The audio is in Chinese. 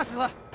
打死了。